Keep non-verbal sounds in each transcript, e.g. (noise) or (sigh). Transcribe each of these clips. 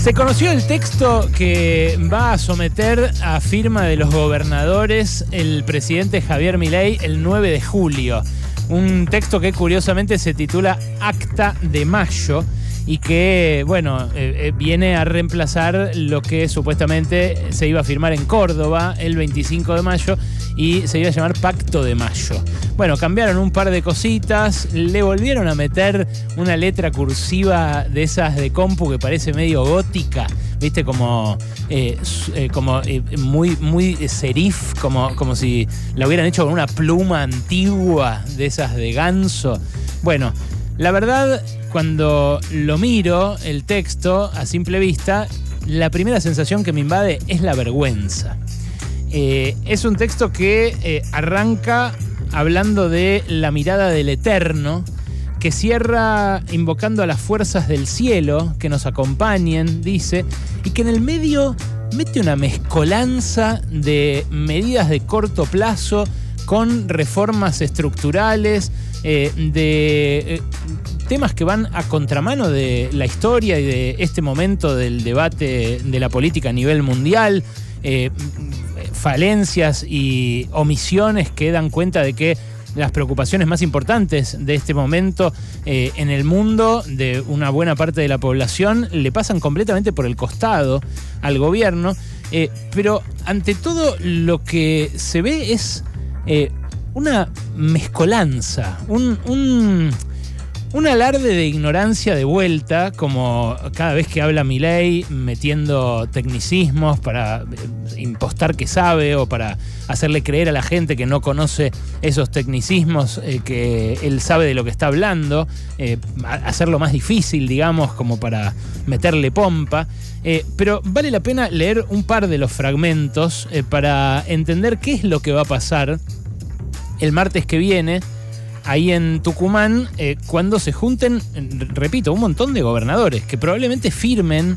Se conoció el texto que va a someter a firma de los gobernadores el presidente Javier Milei el 9 de julio. Un texto que curiosamente se titula Acta de Mayo y que, bueno, eh, eh, viene a reemplazar lo que supuestamente se iba a firmar en Córdoba el 25 de mayo y se iba a llamar Pacto de Mayo. Bueno, cambiaron un par de cositas, le volvieron a meter una letra cursiva de esas de compu que parece medio gótica, viste, como, eh, como muy, muy serif, como, como si la hubieran hecho con una pluma antigua de esas de ganso. Bueno, la verdad, cuando lo miro, el texto, a simple vista, la primera sensación que me invade es la vergüenza. Eh, es un texto que eh, arranca hablando de la mirada del eterno, que cierra invocando a las fuerzas del cielo que nos acompañen, dice, y que en el medio mete una mezcolanza de medidas de corto plazo con reformas estructurales, eh, de eh, temas que van a contramano de la historia y de este momento del debate de la política a nivel mundial, eh, falencias y omisiones que dan cuenta de que las preocupaciones más importantes de este momento en el mundo de una buena parte de la población le pasan completamente por el costado al gobierno, pero ante todo lo que se ve es una mezcolanza, un, un, alarde de ignorancia de vuelta, como cada vez que habla Milei metiendo tecnicismos para eh, impostar que sabe o para hacerle creer a la gente que no conoce esos tecnicismos, eh, que él sabe de lo que está hablando, eh, hacerlo más difícil, digamos, como para meterle pompa. pero vale la pena leer un par de los fragmentos para entender qué es lo que va a pasar el martes que viene, ahí en Tucumán, eh, cuando se junten, repito, un montón de gobernadores que probablemente firmen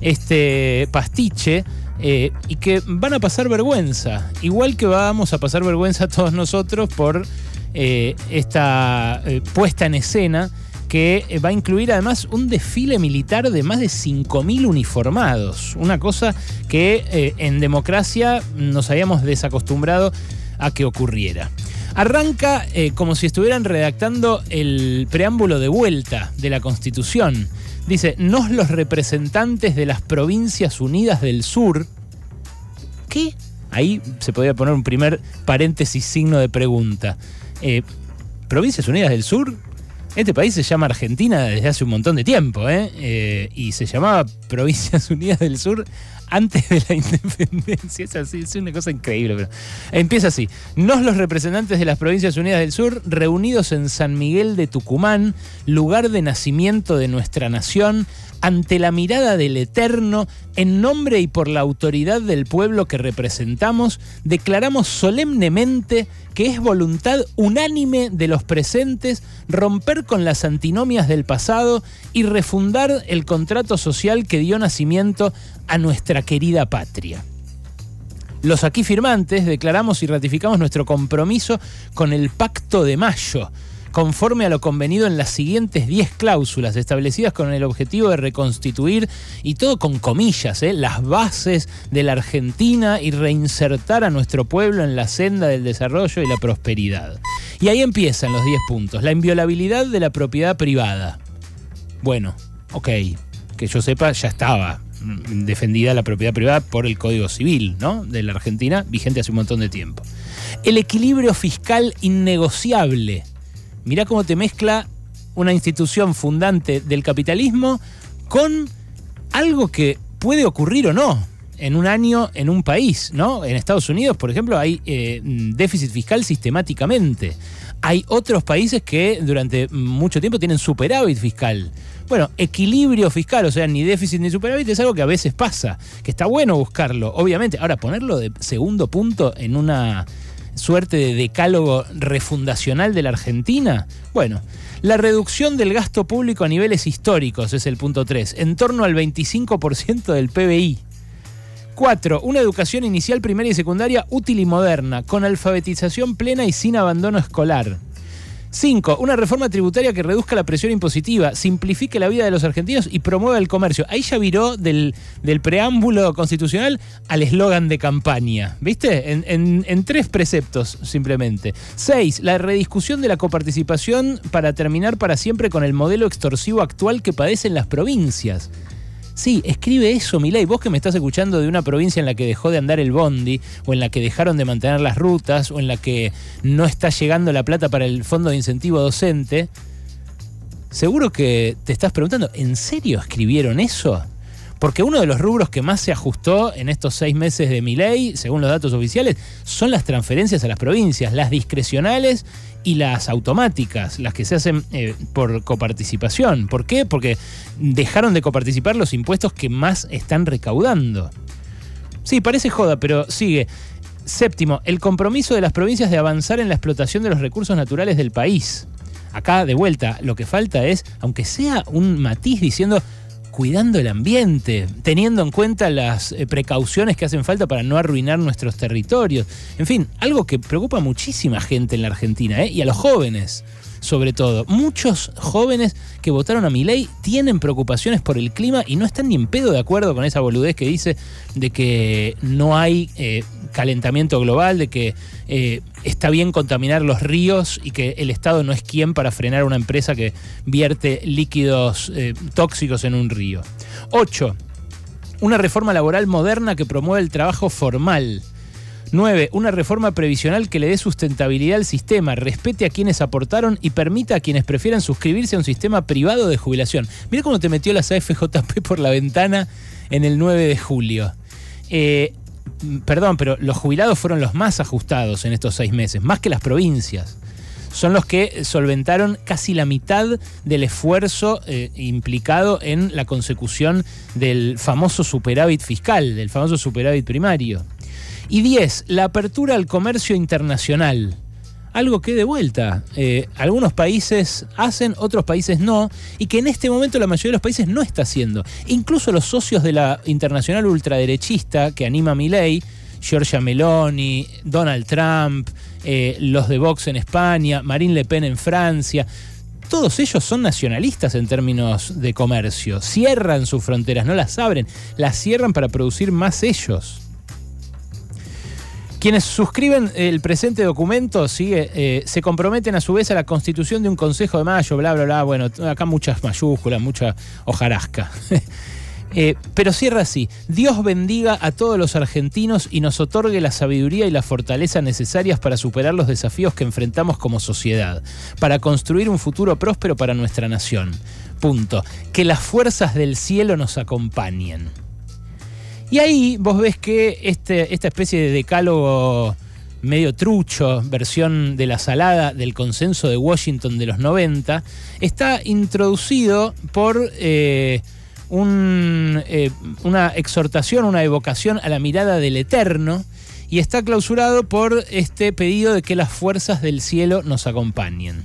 este pastiche. Eh, y que van a pasar vergüenza, igual que vamos a pasar vergüenza todos nosotros por eh, esta puesta en escena que va a incluir además un desfile militar de más de 5.000 uniformados, una cosa que en democracia nos habíamos desacostumbrado a que ocurriera. Arranca eh, como si estuvieran redactando el preámbulo de vuelta de la Constitución. Dice, nos los representantes de las Provincias Unidas del Sur. ¿Qué? Ahí se podría poner un primer paréntesis signo de pregunta. Eh, ¿Provincias Unidas del Sur? Este país se llama Argentina desde hace un montón de tiempo, ¿eh? eh y se llamaba (laughs) Provincias Unidas del Sur antes de la (laughs) independencia. Es así, es una cosa increíble. Pero empieza así. Nos los representantes de las Provincias Unidas del Sur, reunidos en San Miguel de Tucumán, lugar de nacimiento de nuestra nación, ante la mirada del Eterno, en nombre y por la autoridad del pueblo que representamos, declaramos solemnemente que es voluntad unánime de los presentes romper con las antinomias del pasado y refundar el contrato social que dio nacimiento a nuestra querida patria. Los aquí firmantes declaramos y ratificamos nuestro compromiso con el Pacto de Mayo, conforme a lo convenido en las siguientes 10 cláusulas establecidas con el objetivo de reconstituir, y todo con comillas, ¿eh? las bases de la Argentina y reinsertar a nuestro pueblo en la senda del desarrollo y la prosperidad. Y ahí empiezan los 10 puntos. La inviolabilidad de la propiedad privada. Bueno, ok, que yo sepa, ya estaba defendida la propiedad privada por el Código Civil ¿no? de la Argentina, vigente hace un montón de tiempo. El equilibrio fiscal innegociable mirá cómo te mezcla una institución fundante del capitalismo con algo que puede ocurrir o no en un año en un país, ¿no? En Estados Unidos, por ejemplo, hay eh, déficit fiscal sistemáticamente. Hay otros países que durante mucho tiempo tienen superávit fiscal. Bueno, equilibrio fiscal, o sea, ni déficit ni superávit es algo que a veces pasa, que está bueno buscarlo, obviamente. Ahora, ponerlo de segundo punto en una suerte de decálogo refundacional de la Argentina? Bueno, la reducción del gasto público a niveles históricos es el punto 3, en torno al 25% del PBI. 4. Una educación inicial, primaria y secundaria útil y moderna, con alfabetización plena y sin abandono escolar. Cinco, una reforma tributaria que reduzca la presión impositiva, simplifique la vida de los argentinos y promueva el comercio. Ahí ya viró del, del preámbulo constitucional al eslogan de campaña, ¿viste? En, en tres preceptos, simplemente. Seis, la rediscusión de la coparticipación para terminar para siempre con el modelo extorsivo actual que padecen las provincias. Sí, escribe eso, Milei. Vos que me estás escuchando de una provincia en la que dejó de andar el bondi, o en la que dejaron de mantener las rutas, o en la que no está llegando la plata para el fondo de incentivo docente, seguro que te estás preguntando, ¿en serio escribieron eso? Porque uno de los rubros que más se ajustó en estos seis meses de mi ley, según los datos oficiales, son las transferencias a las provincias, las discrecionales y las automáticas, las que se hacen eh, por coparticipación. ¿Por qué? Porque dejaron de coparticipar los impuestos que más están recaudando. Sí, parece joda, pero sigue. Séptimo, el compromiso de las provincias de avanzar en la explotación de los recursos naturales del país. Acá, de vuelta, lo que falta es, aunque sea un matiz diciendo, cuidando el ambiente, teniendo en cuenta las eh, precauciones que hacen falta para no arruinar nuestros territorios. En fin, algo que preocupa a muchísima gente en la Argentina ¿eh? y a los jóvenes sobre todo. Muchos jóvenes que votaron a mi ley tienen preocupaciones por el clima y no están ni en pedo de acuerdo con esa boludez que dice de que no hay eh, calentamiento global, de que eh, está bien contaminar los ríos y que el Estado no es quien para frenar una empresa que vierte líquidos eh, tóxicos en un río. 8. Una reforma laboral moderna que promueve el trabajo formal 9. Una reforma previsional que le dé sustentabilidad al sistema, respete a quienes aportaron y permita a quienes prefieran suscribirse a un sistema privado de jubilación. Mira cómo te metió la AFJP (laughs) por la ventana en el 9 de julio. Eh, perdón, pero los jubilados fueron los más ajustados en estos seis meses, más que las provincias. Son los que solventaron casi la mitad del esfuerzo eh, implicado en la consecución del famoso superávit fiscal, del famoso superávit primario. Y 10, la apertura al comercio internacional. Algo que de vuelta, eh, algunos países hacen, otros países no, y que en este momento la mayoría de los países no está haciendo. Incluso los socios de la internacional ultraderechista que anima mi ley, Giorgia Meloni, Donald Trump, eh, los de Vox en España, Marine Le Pen en Francia, todos ellos son nacionalistas en términos de comercio. Cierran sus fronteras, no las abren, las cierran para producir más ellos. Quienes suscriben el presente documento sigue, eh, se comprometen a su vez a la constitución de un Consejo de Mayo, bla, bla, bla. Bueno, acá muchas mayúsculas, mucha hojarasca. (laughs) Eh, pero cierra así, Dios bendiga a todos los argentinos y nos otorgue la sabiduría y la fortaleza necesarias para superar los desafíos que enfrentamos como sociedad, para construir un futuro próspero para nuestra nación. Punto. Que las fuerzas del cielo nos acompañen. Y ahí vos ves que este, esta especie de decálogo medio trucho, versión de la salada del consenso de Washington de los 90, está introducido por eh, eh, una exhortación, una evocación a la mirada del Eterno, y está clausurado por este pedido de que las fuerzas del cielo nos acompañen.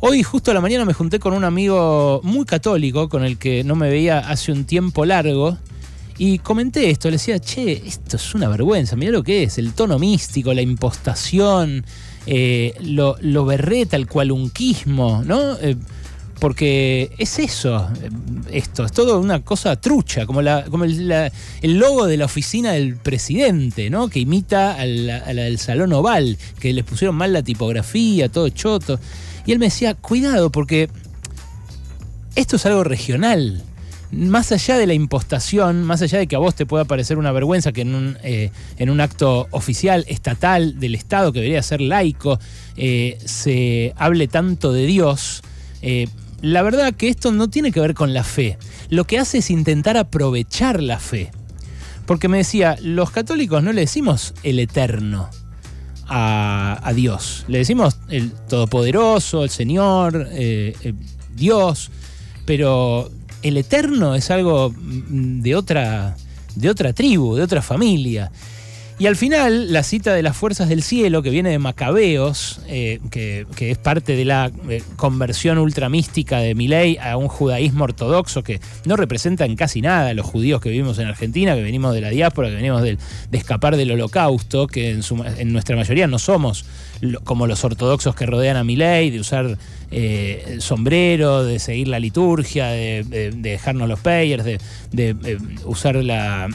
Hoy justo a la mañana me junté con un amigo muy católico, con el que no me veía hace un tiempo largo, y comenté esto, le decía, che, esto es una vergüenza, mira lo que es, el tono místico, la impostación, eh, lo, berreta, el cualunquismo, ¿no? Eh, porque es eso, eh, esto, es todo una cosa trucha, como, la, como el, logo de la oficina del presidente, ¿no? Que imita a la, del Salón Oval, que les pusieron mal la tipografía, todo choto. Y él me decía, cuidado, porque esto es algo regional más allá de la impostación, más allá de que a vos te pueda parecer una vergüenza que en un, eh, en un acto oficial, estatal, del Estado, que debería ser laico, eh, se hable tanto de Dios, eh, la verdad que esto no tiene que ver con la fe. Lo que hace es intentar aprovechar la fe. Porque me decía, los católicos no le decimos el eterno a, a Dios, le decimos el Todopoderoso, el Señor, Dios, pero el eterno es algo mm, de otra, de otra tribu, de otra familia. Y al final, la cita de las fuerzas del cielo, que viene de Macabeos, eh, que, es parte de la eh, conversión ultramística de Milei a un judaísmo ortodoxo que no representa en casi nada a los judíos que vivimos en Argentina, que venimos de la diáspora, que venimos de, escapar del holocausto, que en, nuestra mayoría no somos como los ortodoxos que rodean a Milei, de usar eh, sombrero, de seguir la liturgia, de, dejarnos los payers, de, usar la,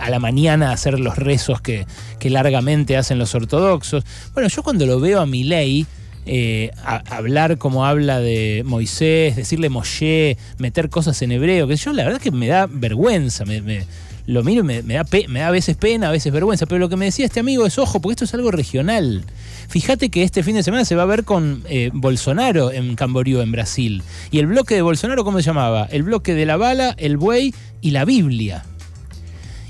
a la mañana hacer los rezos que largamente hacen los ortodoxos. Bueno, yo cuando lo veo a mi ley, eh, hablar como habla de Moisés, decirle Moshe, meter cosas en hebreo, que yo la verdad que me da vergüenza, me, lo miro y me, da me da a veces pena, a veces vergüenza, pero lo que me decía este amigo es, ojo, porque esto es algo regional. Fíjate que este fin de semana se va a ver con eh, Bolsonaro en Camboriú, en Brasil. Y el bloque de Bolsonaro, ¿cómo se llamaba? El bloque de la bala, el buey y la Biblia.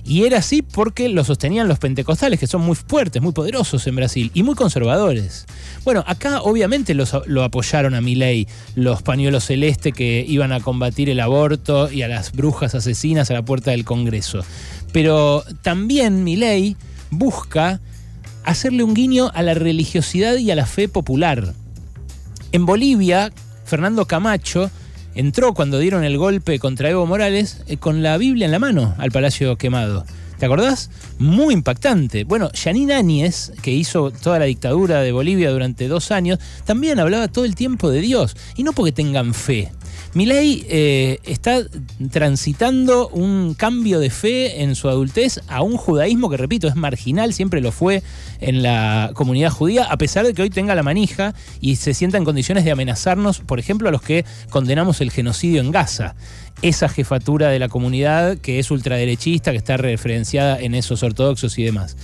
Y era así porque lo sostenían los pentecostales, que son muy fuertes, muy poderosos en Brasil y muy conservadores. Bueno, acá obviamente lo apoyaron a Milei, los pañuelos celestes que iban a combatir el aborto y a las brujas asesinas a la puerta del Congreso. Pero también Milei busca hacerle un guiño a la religiosidad y a la fe popular. En Bolivia, Fernando Camacho entró cuando dieron el golpe contra Evo Morales eh, con la Biblia en la mano al Palacio Quemado. ¿Te acordás? Muy impactante. Bueno, Janine Áñez, que hizo toda la dictadura de Bolivia durante dos años, también hablaba todo el tiempo de Dios. Y no porque tengan fe, Milei eh, está transitando un cambio de fe en su adultez a un judaísmo que, repito, es marginal, siempre lo fue en la comunidad judía, a pesar de que hoy tenga la manija y se sienta en condiciones de amenazarnos, por ejemplo, a los que condenamos el genocidio en Gaza esa jefatura de la comunidad que es ultraderechista, que está referenciada en esos ortodoxos y demás.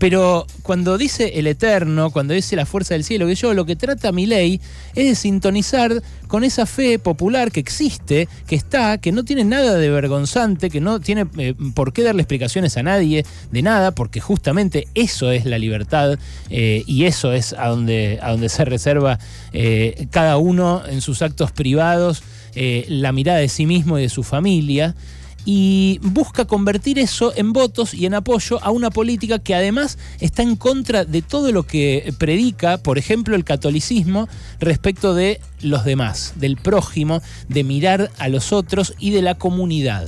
Pero cuando dice el Eterno, cuando dice la fuerza del cielo, que yo lo que trata mi ley es de sintonizar con esa fe popular que existe, que está, que no tiene nada de vergonzante, que no tiene eh, por qué darle explicaciones a nadie de nada, porque justamente eso es la libertad eh, y eso es a donde, a donde se reserva eh, cada uno en sus actos privados la mirada de sí mismo y de su familia y busca convertir eso en votos y en apoyo a una política que además está en contra de todo lo que predica, por ejemplo, el catolicismo respecto de los demás, del prójimo, de mirar a los otros y de la comunidad.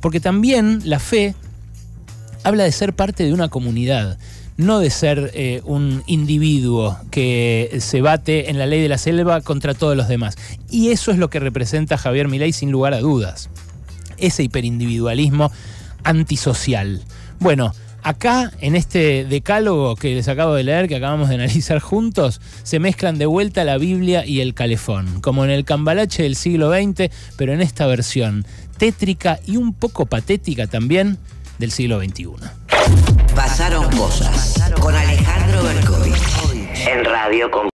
Porque también la fe habla de ser parte de una comunidad no de ser eh, un individuo que se bate en la ley de la selva contra todos los demás. Y eso es lo que representa Javier Milei sin lugar a dudas ese hiperindividualismo antisocial. Bueno, acá en este decálogo que les acabo de leer, que acabamos de analizar juntos, se mezclan de vuelta la Biblia y el calefón, como en el cambalache del siglo XX, pero en esta versión tétrica y un poco patética también del siglo XXI. Pasaron cosas con Alejandro Berkovich en Radio con